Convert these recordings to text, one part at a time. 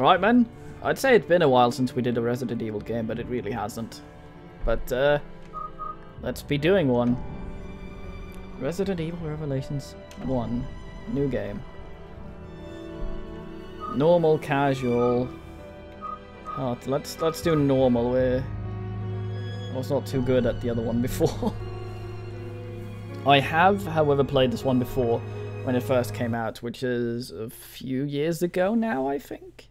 Alright, man. I'd say it's been a while since we did a Resident Evil game, but it really hasn't. But, uh, let's be doing one. Resident Evil Revelations 1. New game. Normal, casual. Hard. Let's let's do normal. Where I was not too good at the other one before. I have, however, played this one before when it first came out, which is a few years ago now, I think.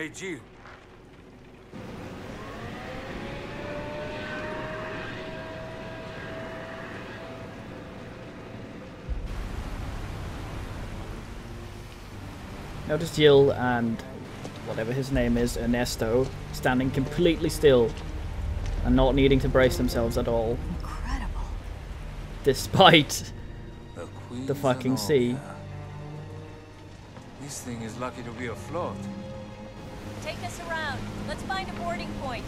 Hey, Jill. Notice Jill and whatever his name is, Ernesto, standing completely still and not needing to brace themselves at all, Incredible. despite The, the fucking sea. This thing is lucky to be afloat. Take us around. Let's find a boarding point.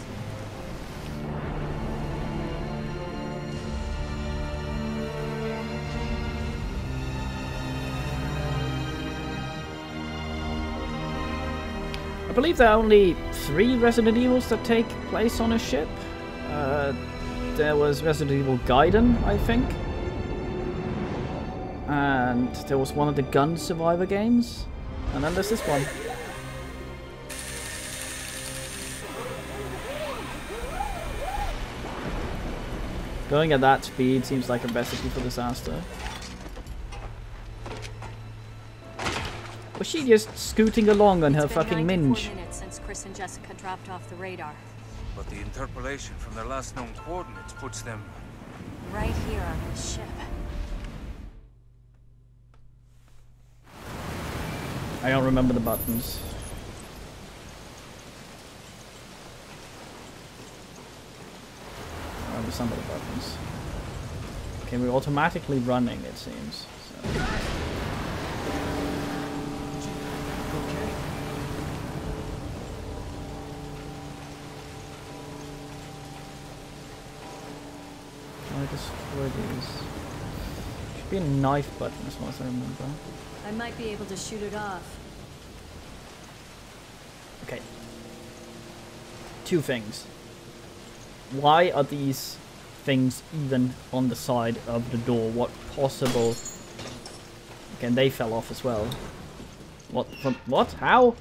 I believe there are only three Resident Evils that take place on a ship. Uh, there was Resident Evil Gaiden, I think. And there was one of the Gun Survivor games. And then there's this one. Going at that speed seems like a recipe for disaster. Was she just scooting along on her It's been fucking 94 minge? minutes since Chris and Jessica dropped off the radar. But the interpolation from their last known coordinates puts them Right here on this ship. I don't remember the buttons. I remember some of the buttons. Okay, we're automatically running, it seems. So. Can I destroy these? Should be a knife button as far as I remember. I might be able to shoot it off. Okay. Two things. Why are these things even on the side of the door? What possible... Again, they fell off as well. What? From, what? How?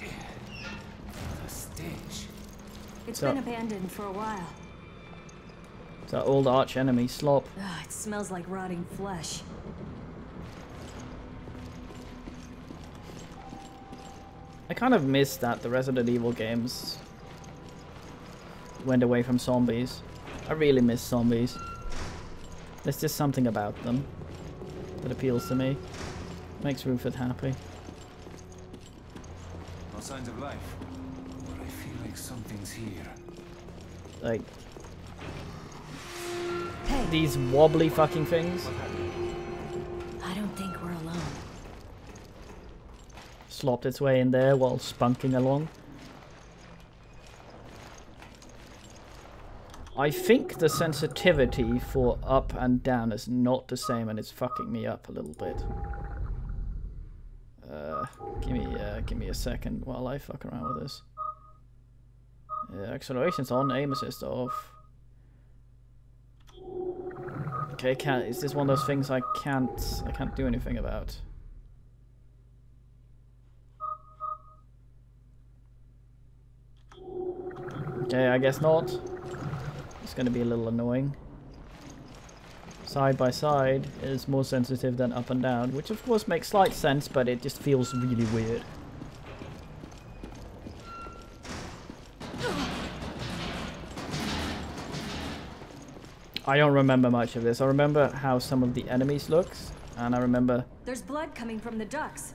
the stench. It's So- been abandoned for a while. It's our old arch enemy, Slop. Ugh, it smells like rotting flesh. I kind of miss that the Resident Evil games went away from zombies. I really miss zombies. There's just something about them that appeals to me. Makes Rufus happy. No signs of life. But I feel like something's here. Like, Hey, these wobbly fucking things. I don't think we're alone. Slopped its way in there while spunking along. I think the sensitivity for up and down is not the same and it's fucking me up a little bit. Uh, give me, uh, give me a second while I fuck around with this. Uh, acceleration's on, aim assist off. Okay, can't, is this one of those things I can't, I can't do anything about? Okay, I guess not. It's gonna be a little annoying. Side by side is more sensitive than up and down, which of course makes slight sense, but it just feels really weird. I don't remember much of this. I remember how some of the enemies looks, and I remember There's blood coming from the ducts.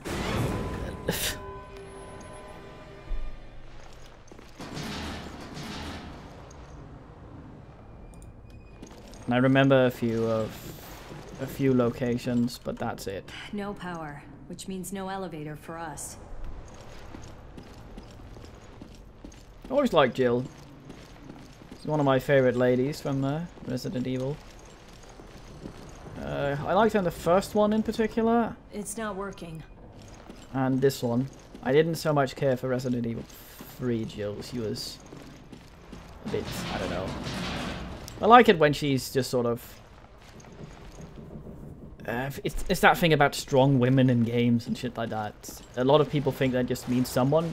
And I remember a few of a few locations, but that's it. No power, which means no elevator for us. I always liked Jill. She's one of my favorite ladies from uh, Resident Evil. Uh, I liked her in the first one in particular, It's not working. and this one. I didn't so much care for Resident Evil 3 Jill. She was a bit, I don't know. I like it when she's just sort of... Uh, it's, it's that thing about strong women in games and shit like that. A lot of people think that just means someone,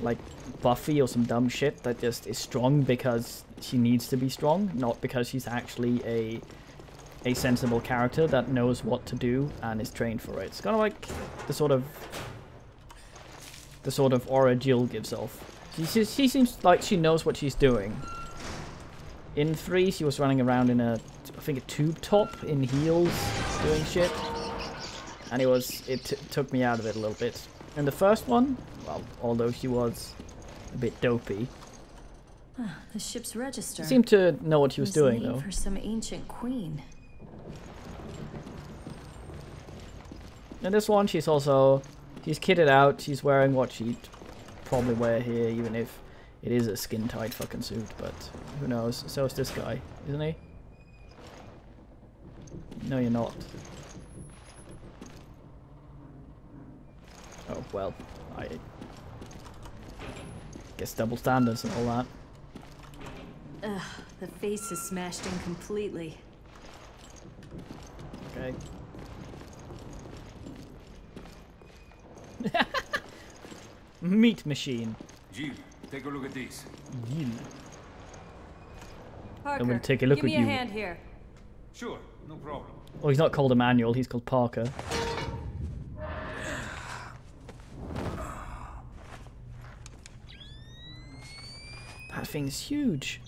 like Buffy or some dumb shit, that just is strong because she needs to be strong, not because she's actually a a sensible character that knows what to do and is trained for it. It's kind of like the sort of the sort of aura Jill gives off. She, she, she seems like she knows what she's doing. In 3, she was running around in a, I think a tube top in heels doing shit. And it was, it took me out of it a little bit. In the first one, well, although she was a bit dopey, ah, The ship's register. she seemed to know what she was doing though. For some ancient queen. In this one, she's also, she's kitted out. She's wearing what she'd probably wear here, even if it is a skin-tight fucking suit. But who knows? So is this guy, isn't he? No, you're not. Oh, well, I guess double standards and all that. Ugh, the face is smashed in completely. Okay. Meat machine. Jill, take a look at these. this. Parker, gonna take a look give at me you. a hand here. Sure, no problem. Oh, he's not called Emmanuel, he's called Parker. That thing's huge.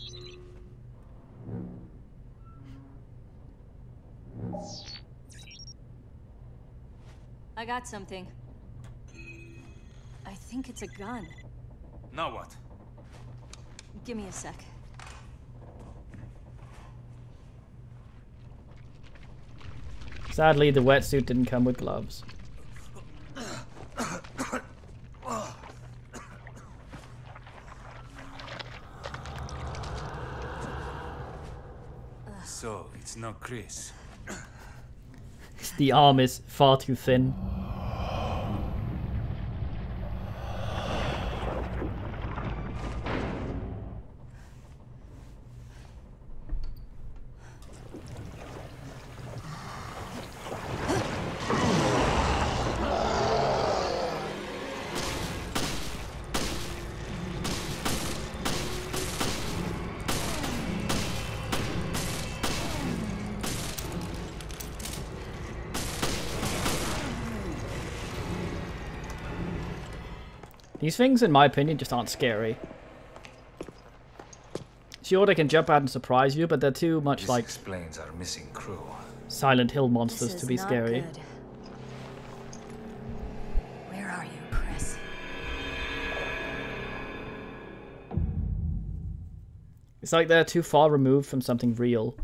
I got something. I think it's a gun. Now what? Give me a sec. Sadly, the wetsuit didn't come with gloves. So, it's not Chris. The arm is far too thin. These things, in my opinion, just aren't scary. Sure, they can jump out and surprise you, but they're too much This like explains our missing crew. Silent Hill This monsters is to be not scary. good. Where are you, Chris? It's like they're too far removed from something real.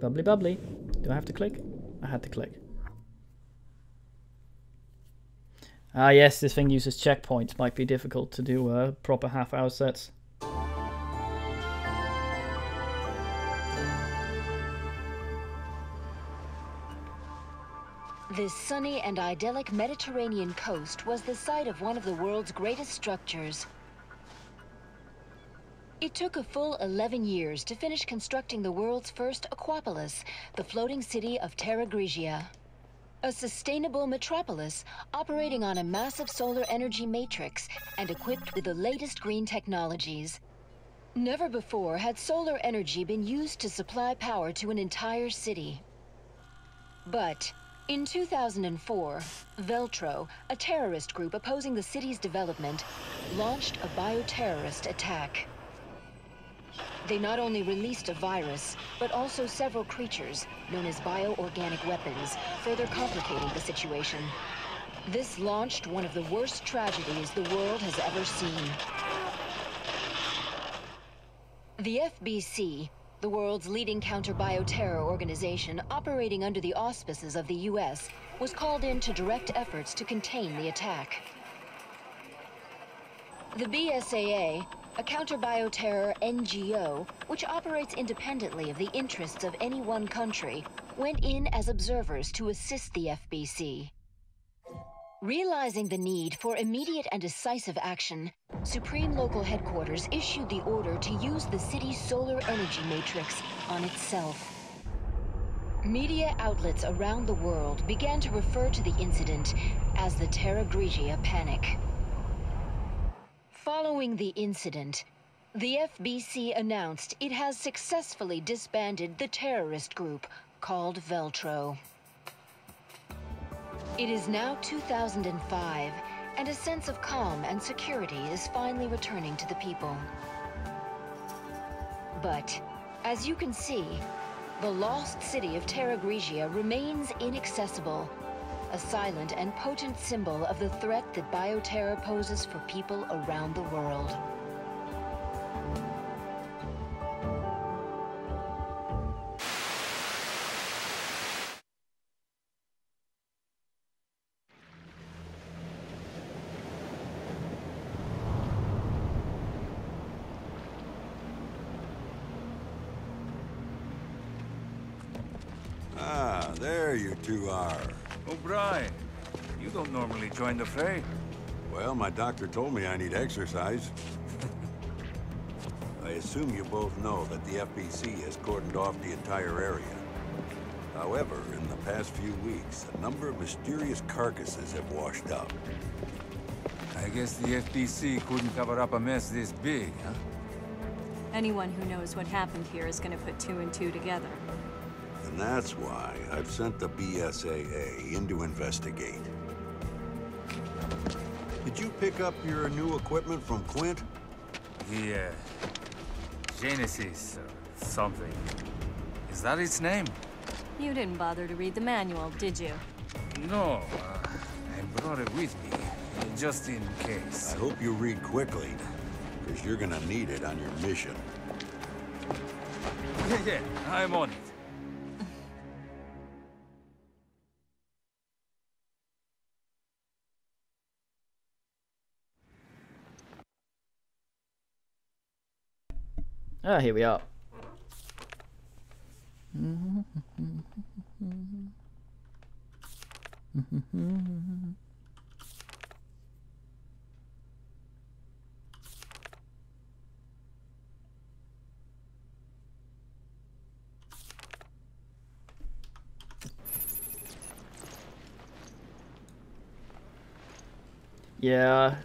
Bubbly bubbly. Do I have to click? I had to click. Ah yes, this thing uses checkpoints. Might be difficult to do uh, proper half-hour sets. This sunny and idyllic Mediterranean coast was the site of one of the world's greatest structures. It took a full 11 years to finish constructing the world's first Aquapolis, the floating city of Terra Grigia. A sustainable metropolis operating on a massive solar energy matrix and equipped with the latest green technologies. Never before had solar energy been used to supply power to an entire city. But in 2004, Veltro, a terrorist group opposing the city's development, launched a bioterrorist attack. They not only released a virus, but also several creatures, known as bioorganic weapons, further complicating the situation. This launched one of the worst tragedies the world has ever seen. The FBC, the world's leading counter-bioterror organization operating under the auspices of the US, was called in to direct efforts to contain the attack. The BSAA, a counter-bioterror NGO, which operates independently of the interests of any one country, went in as observers to assist the FBC. Realizing the need for immediate and decisive action, Supreme Local Headquarters issued the order to use the city's solar energy matrix on itself. Media outlets around the world began to refer to the incident as the Terra Grigia Panic. Following the incident, the FBC announced it has successfully disbanded the terrorist group called Veltro. It is now 2005, and a sense of calm and security is finally returning to the people. But, as you can see, the lost city of Terra Grigia remains inaccessible, a silent and potent symbol of the threat that bioterror poses for people around the world. There you two are. Uh, O'Brien, you don't normally join the fray. Well, my doctor told me I need exercise. I assume you both know that the FBC has cordoned off the entire area. However, in the past few weeks, a number of mysterious carcasses have washed up. I guess the FBC couldn't cover up a mess this big, huh? Anyone who knows what happened here is gonna put two and two together. And that's why I've sent the BSAA in to investigate. Did you pick up your new equipment from Quint? The, uh, Genesis or something. Is that its name? You didn't bother to read the manual, did you? No, uh, I brought it with me, just in case. I hope you read quickly, because you're gonna need it on your mission. Yeah, yeah, I'm on it. Ah, here we are. Yeah.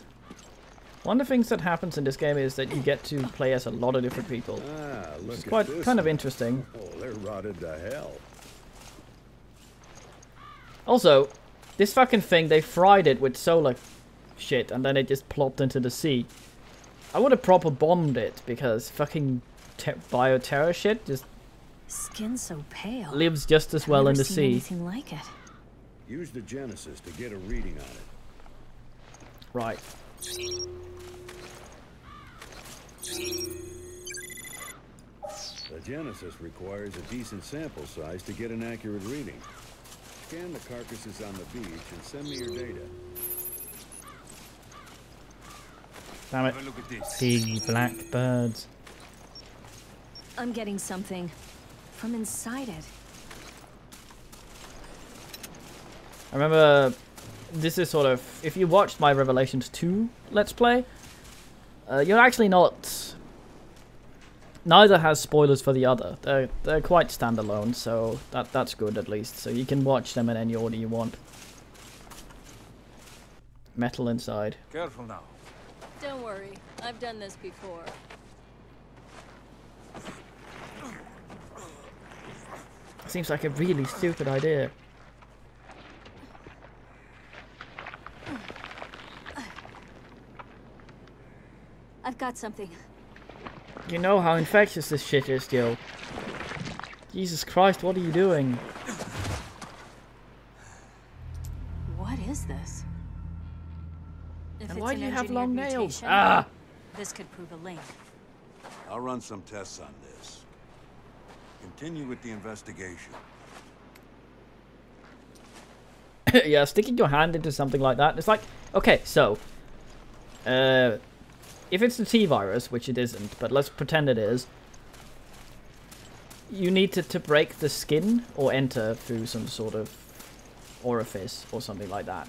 One of the things that happens in this game is that you get to play as a lot of different people. Ah, look It's at quite this kind of interesting. Oh, they're rotted to hell. Also, this fucking thing, they fried it with solar shit and then it just plopped into the sea. I would have proper bombed it because fucking te- bioterror shit just Skin so pale. lives just as well I've in the sea. anything like it. Use the Genesis to get a reading on it. Right. The Genesis requires a decent sample size to get an accurate reading. Scan the carcasses on the beach and send me your data. Damn it. Have a look at this. Big black birds. I'm getting something from inside it. I remember this is sort of if you watched my Revelations 2 Let's Play, uh, you're actually not. Neither has spoilers for the other. They're they're quite standalone, so that that's good at least. So you can watch them in any order you want. Metal inside. Careful now. Don't worry, I've done this before. Seems like a really stupid idea. Got something. You know how infectious this shit is, Jill. Jesus Christ, what are you doing? What is this? If And why do you have engineered long nails? Ah! This could prove a link. I'll run some tests on this. Continue with the investigation. yeah, sticking your hand into something like that. It's like, okay, so, uh, if it's the T virus, which it isn't, but let's pretend it is, you need to, to break the skin or enter through some sort of orifice or something like that.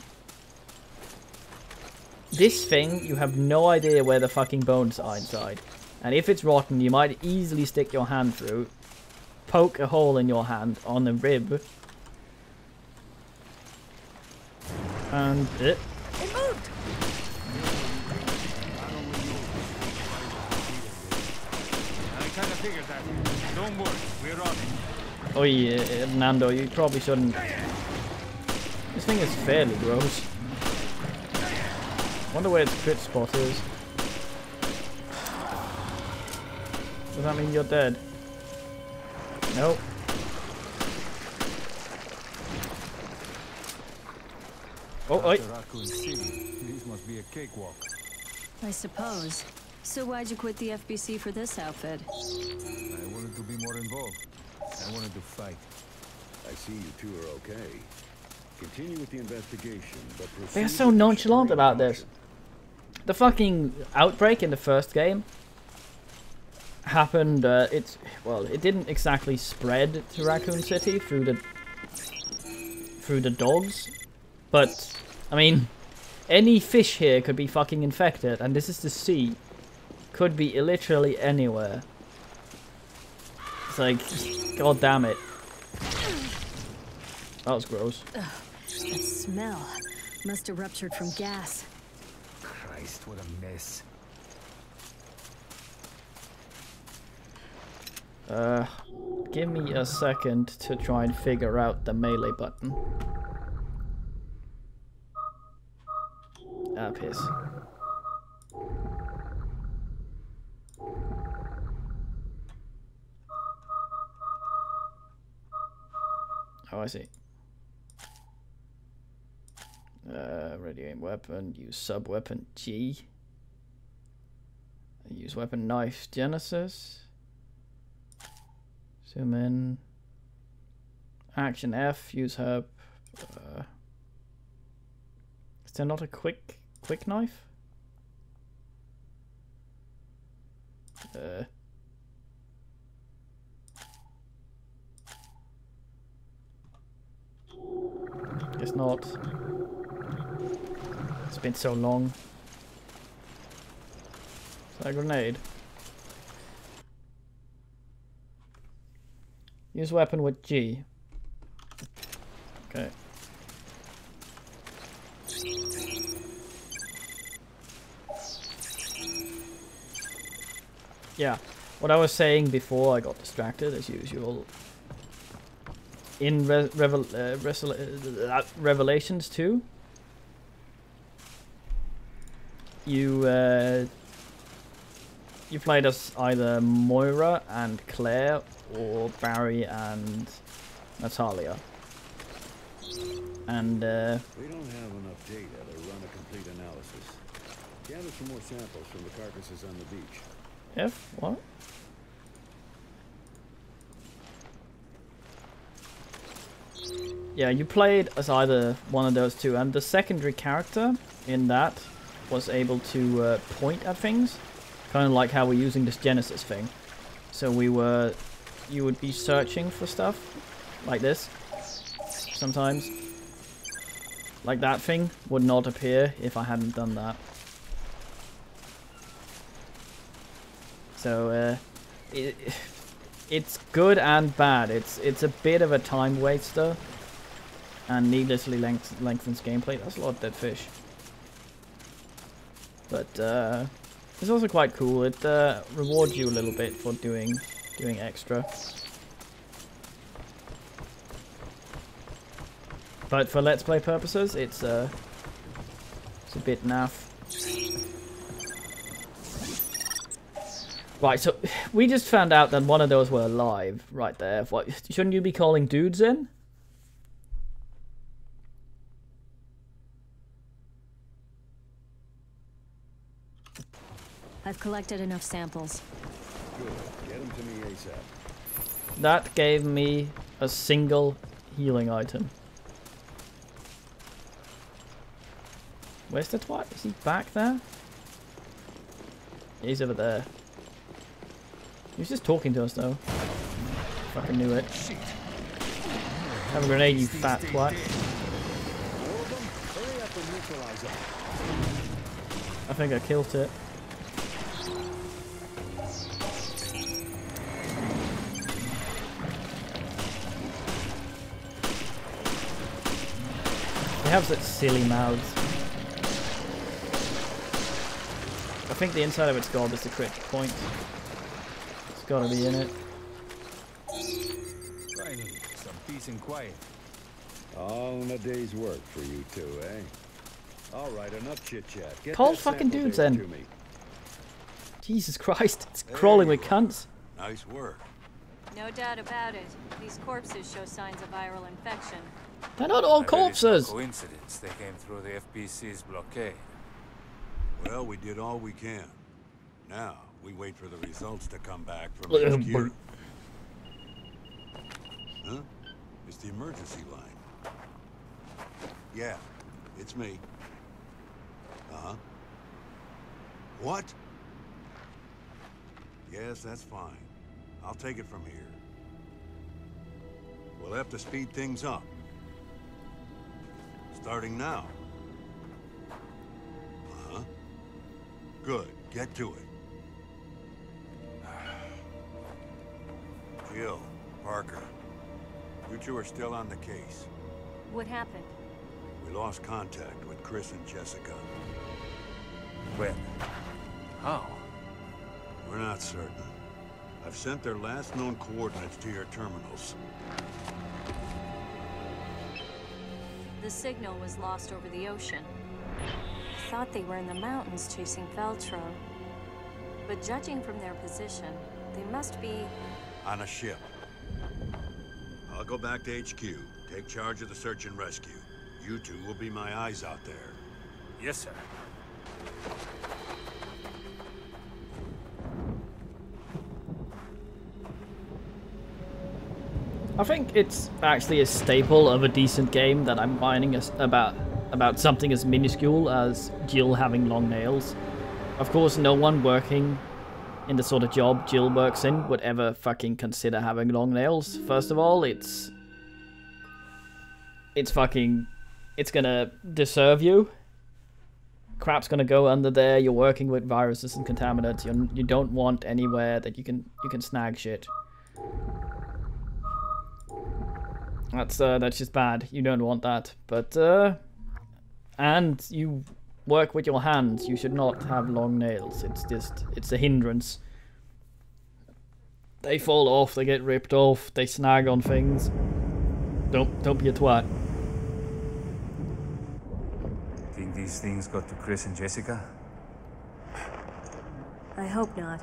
This thing, you have no idea where the fucking bones are inside. And if it's rotten, you might easily stick your hand through, poke a hole in your hand on the rib, and it. It moved! I kind of figured that. Don't worry, we're on it. Oh yeah, Nando, you probably shouldn't. This thing is fairly gross. Wonder where its crit spot is. Does that mean you're dead? Nope. Oh, oi. Raccoon This must be a cakewalk. I suppose. So why'd you quit the FBC for this outfit? I wanted to be more involved. I wanted to fight. I see you two are okay. Continue with the investigation, but They're so nonchalant about this. The fucking outbreak in the first game happened. Uh, it's well, it didn't exactly spread to Raccoon City through the through the dogs, but I mean, any fish here could be fucking infected, and this is the sea. Could be literally anywhere. It's like, god damn it. That was gross. That smell must have ruptured from gas. Christ, what a mess. Uh, give me a second to try and figure out the melee button. Ah, piss. Oh, I see. Uh, radio aim weapon, use sub weapon G. Use weapon knife Genesis. Zoom in. Action F, use herb. Uh, is there not a quick quick knife? Uh, guess not. It's been so long. Is that a grenade? Use weapon with G. Okay. Yeah, what I was saying before I got distracted as usual. In Re Revel uh, uh, Revelations 2, you uh, you played as either Moira and Claire or Barry and Natalia. And uh, We don't have enough data to run a complete analysis. Gather some more samples from the carcasses on the beach. F what? Yeah, you played as either one of those two, and the secondary character in that was able to uh, point at things, kind of like how we're using this Genesis thing. So we were, you would be searching for stuff like this sometimes. Like that thing would not appear if I hadn't done that. So uh, it, it's good and bad. It's it's a bit of a time waster, and needlessly length, lengthens gameplay. That's a lot of dead fish. But uh, it's also quite cool. It uh, rewards you a little bit for doing doing extra. But for let's play purposes, it's uh, it's a bit naff. Right, so we just found out that one of those were alive right there. What, shouldn't you be calling dudes in? Collected enough samples. Good. Get them to me ASAP. That gave me a single healing item. Where's the twat? Is he back there? He's over there. He was just talking to us though. Fucking knew it. Have a grenade, you fat twat. More of them? Hurry up and neutralize them. I think I killed it. They have such silly mouths. I think the inside of its gold is the correct point. It's gotta be in it. I some peace and quiet. All in a day's work for you two, eh? All right, enough chit-chat. Get Call fucking dudes then. Jesus Christ, it's crawling with cunts. Nice work. No doubt about it. These corpses show signs of viral infection. They're not all I bet it's no corpses. coincidence they came through the FBC's blockade. Well, we did all we can. Now, we wait for the results to come back from Look at him HQ. Huh? It's the emergency line. Yeah, it's me. Uh-huh. What? Yes, that's fine. I'll take it from here. We'll have to speed things up. Starting now. Uh-huh. Good. Get to it. Jill, Parker, you two are still on the case. What happened? We lost contact with Chris and Jessica. When? How? We're not certain. I've sent their last known coordinates to your terminals. The signal was lost over the ocean. I thought they were in the mountains chasing Veltro. But judging from their position, they must be... On a ship. I'll go back to HQ, take charge of the search and rescue. You two will be my eyes out there. Yes, sir. I think it's actually a staple of a decent game that I'm whining about about something as minuscule as Jill having long nails. Of course, no one working in the sort of job Jill works in would ever fucking consider having long nails. First of all, it's it's fucking it's gonna deserve you. Crap's gonna go under there. You're working with viruses and contaminants. You you don't want anywhere that you can you can snag shit. That's uh, that's just bad. You don't want that. But uh, and you work with your hands. You should not have long nails. It's just it's a hindrance. They fall off. They get ripped off. They snag on things. Don't don't be a twat. Think these things got to Chris and Jessica? I hope not.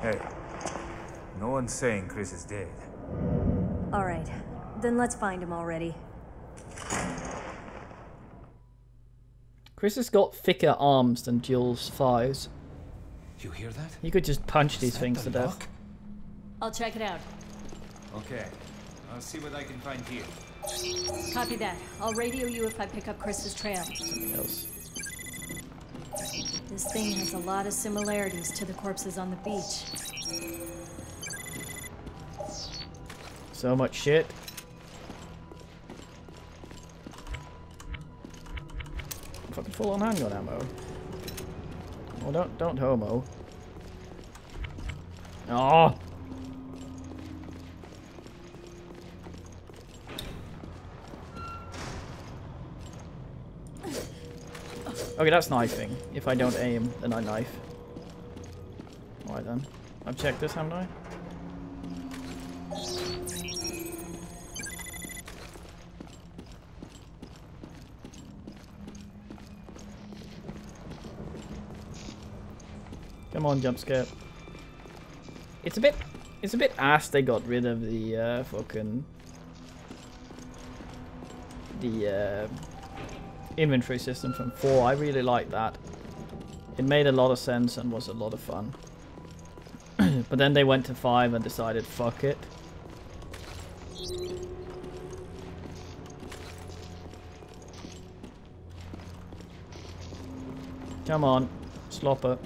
Hey, no one's saying Chris is dead. All right, then let's find him already. Chris has got thicker arms than Jules' thighs. You hear that? You could just punch these Is that things the to death. I'll check it out. Okay. I'll see what I can find here. Copy that. I'll radio you if I pick up Chris's trail. Something else. This thing has a lot of similarities to the corpses on the beach. So much shit. Fucking full on handgun ammo. Well, don't don't homo. Oh. Okay, that's knifing. If I don't aim, then I knife. Alright then. I've checked this, haven't I? Come on, jump scare. It's a bit, it's a bit ass they got rid of the uh, fucking the uh, inventory system from 4. I really like that. It made a lot of sense and was a lot of fun. but then they went to 5 and decided, fuck it. Come on, slopper.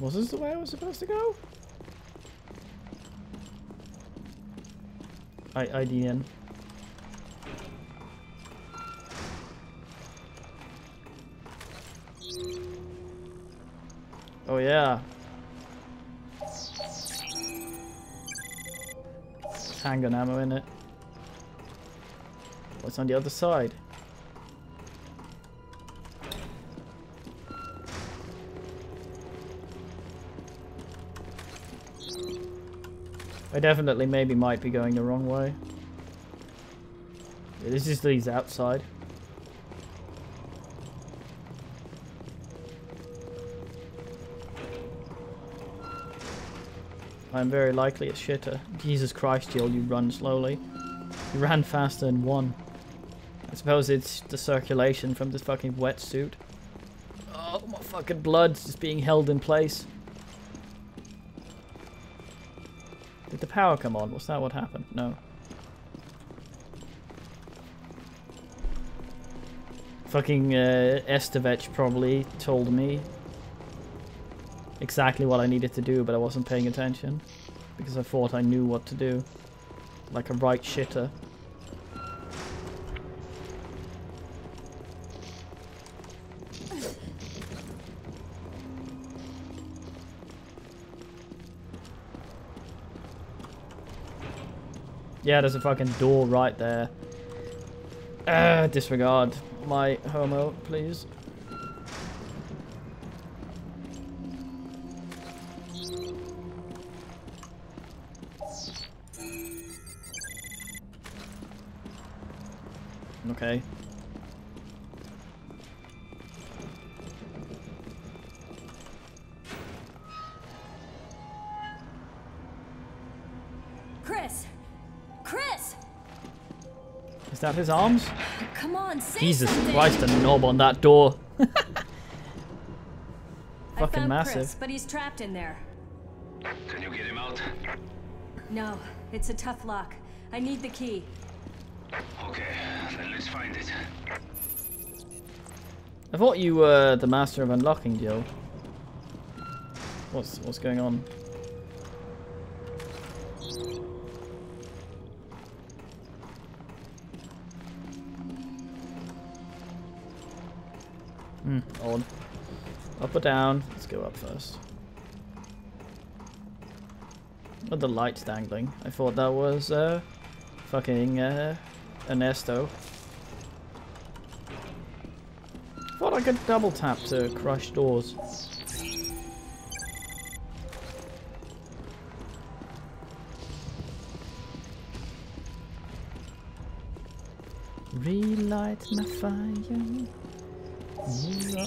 Was this the way I was supposed to go? I IDN. Oh yeah. Handgun ammo in it. What's on the other side? I definitely maybe might be going the wrong way. Yeah, this is these outside. I'm very likely a shitter. Jesus Christ, Jill, you run slowly. You ran faster than one. I suppose it's the circulation from this fucking wetsuit. Oh, my fucking blood's just being held in place. Did the power come on? Was that what happened? No. Fucking uh, Estevech probably told me exactly what I needed to do, but I wasn't paying attention. Because I thought I knew what to do. Like a right shitter. Yeah, there's a fucking door right there. Uh, disregard my homo, please. Okay. Is that his arms? Come on, Jesus something. Christ, a knob on that door. I fucking found massive. Chris, but he's trapped in there. Can you get him out? No, it's a tough lock. I need the key. Okay, then let's find it. I thought you were the master of unlocking, Jill. What's what's going on? Down? Let's go up first. With the lights dangling. I thought that was uh fucking uh Ernesto. Thought I could double tap to crush doors. Relight my fire.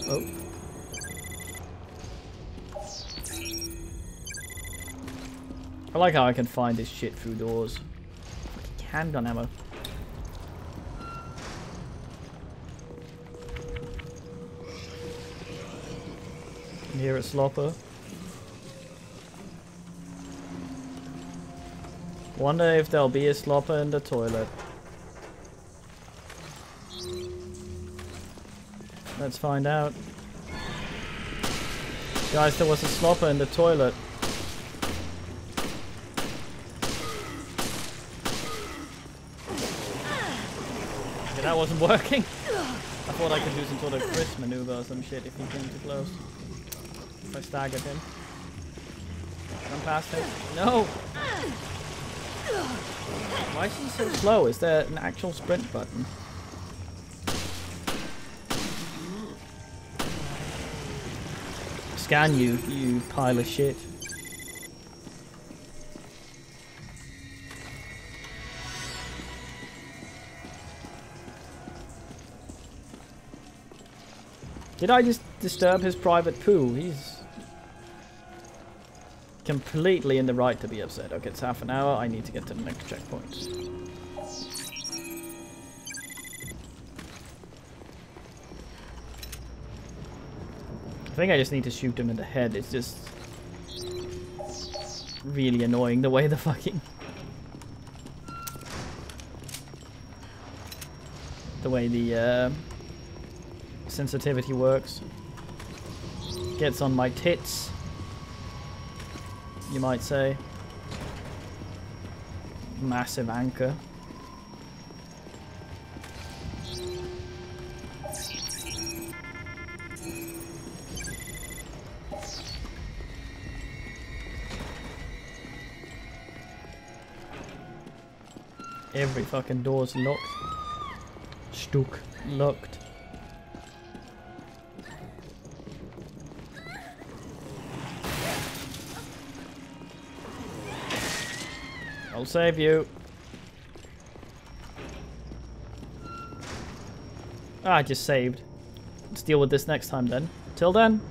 Oh. I like how I can find this shit through doors. Handgun ammo. Hear it slopper. Wonder if there'll be a slopper in the toilet. Let's find out. Guys, there was a slopper in the toilet. Okay, that wasn't working. I thought I could do some sort of Chris maneuver or some shit if he came too close. If I staggered him. Run past him. No! Why is he so slow? Is there an actual sprint button? scan you, you pile of shit. Did I just disturb his private poo? He's completely in the right to be upset. Okay, it's half an hour. I need to get to the next checkpoint. I think I just need to shoot him in the head. It's just really annoying the way the fucking the way the uh, sensitivity works. Gets on my tits, you might say. Massive anchor. Every fucking door's locked. Stuck. Locked. Save you. Ah, I just saved. Let's deal with this next time then. Till then.